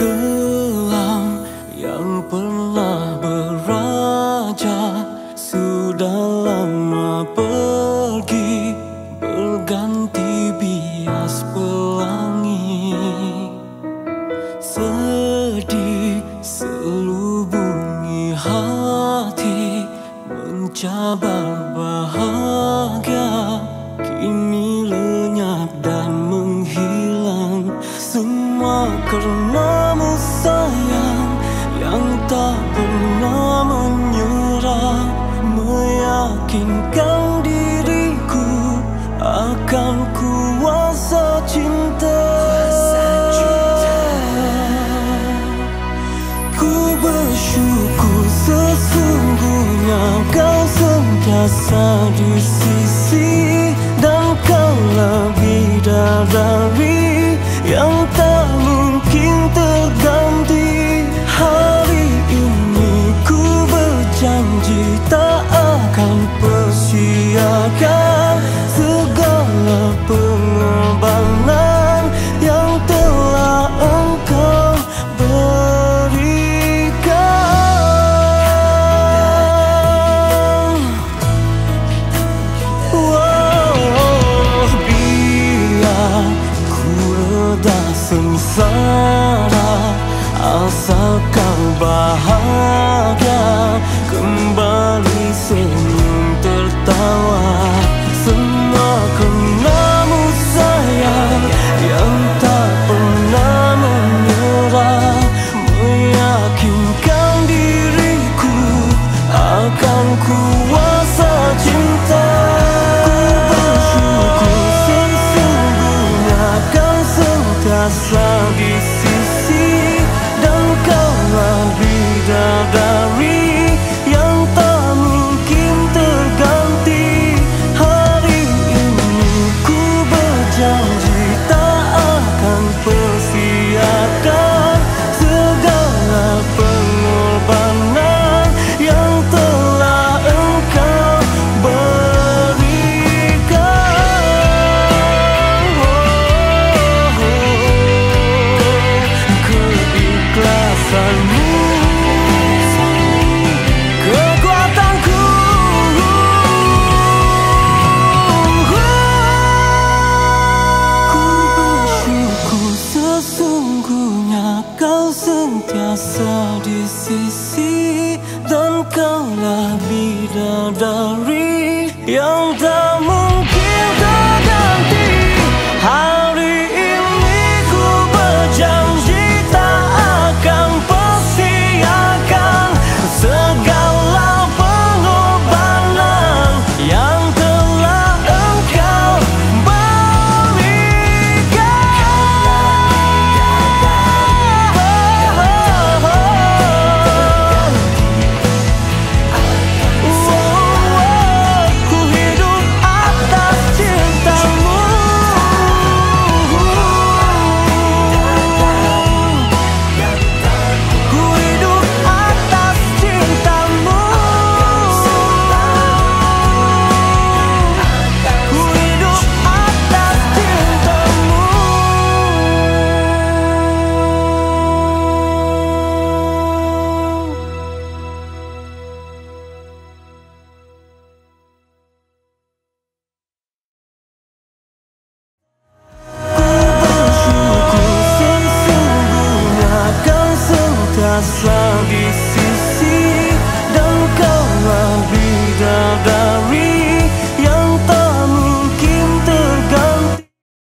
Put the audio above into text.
Kelam yang pernah beraja Sudah lama pergi Berganti bias pelangi. Sedih selubungi hati Mencabar bahagia Kini lenyap dan menghilang. Semua karenamu sayang Yang tak pernah menyerah Meyakinkan diriku Akan kuasa cinta Ku bersyukur sesungguhnya kau sentiasa di sisi sengsara Asal kau bahagia Kembali senyum Sentiasa di sisi Dan kaulah bidadari yang tak